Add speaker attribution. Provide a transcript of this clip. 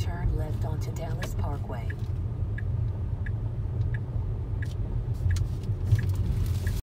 Speaker 1: turn left onto Dallas Parkway.